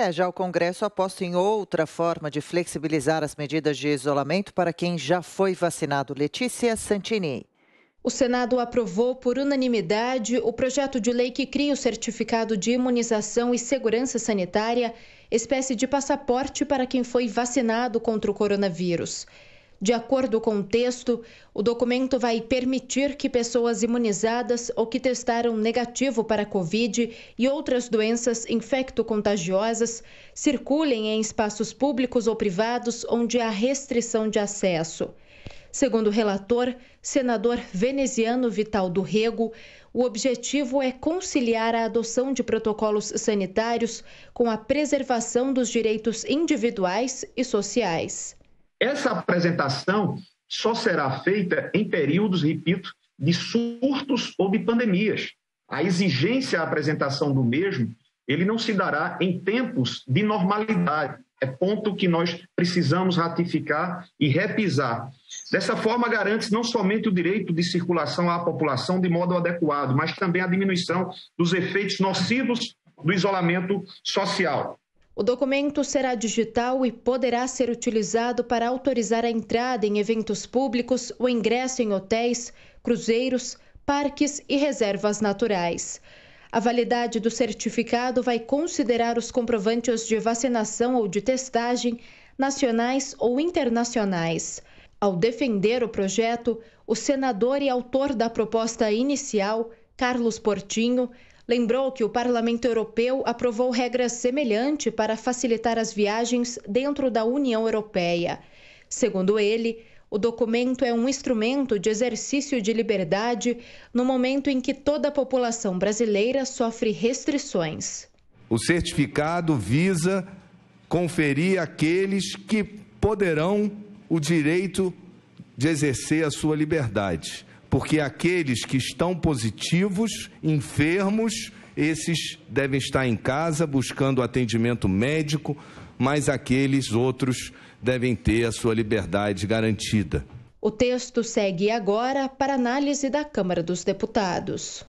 É, já o Congresso aposta em outra forma de flexibilizar as medidas de isolamento para quem já foi vacinado. Letícia Santini. O Senado aprovou por unanimidade o projeto de lei que cria o certificado de imunização e segurança sanitária, espécie de passaporte para quem foi vacinado contra o coronavírus. De acordo com o texto, o documento vai permitir que pessoas imunizadas ou que testaram negativo para a Covid e outras doenças infecto-contagiosas circulem em espaços públicos ou privados onde há restrição de acesso. Segundo o relator, senador veneziano Vital do Rego, o objetivo é conciliar a adoção de protocolos sanitários com a preservação dos direitos individuais e sociais. Essa apresentação só será feita em períodos, repito, de surtos ou de pandemias. A exigência à apresentação do mesmo, ele não se dará em tempos de normalidade. É ponto que nós precisamos ratificar e repisar. Dessa forma, garante não somente o direito de circulação à população de modo adequado, mas também a diminuição dos efeitos nocivos do isolamento social. O documento será digital e poderá ser utilizado para autorizar a entrada em eventos públicos, o ingresso em hotéis, cruzeiros, parques e reservas naturais. A validade do certificado vai considerar os comprovantes de vacinação ou de testagem, nacionais ou internacionais. Ao defender o projeto, o senador e autor da proposta inicial, Carlos Portinho, lembrou que o Parlamento Europeu aprovou regras semelhantes para facilitar as viagens dentro da União Europeia. Segundo ele, o documento é um instrumento de exercício de liberdade no momento em que toda a população brasileira sofre restrições. O certificado visa conferir àqueles que poderão o direito de exercer a sua liberdade porque aqueles que estão positivos, enfermos, esses devem estar em casa buscando atendimento médico, mas aqueles outros devem ter a sua liberdade garantida. O texto segue agora para análise da Câmara dos Deputados.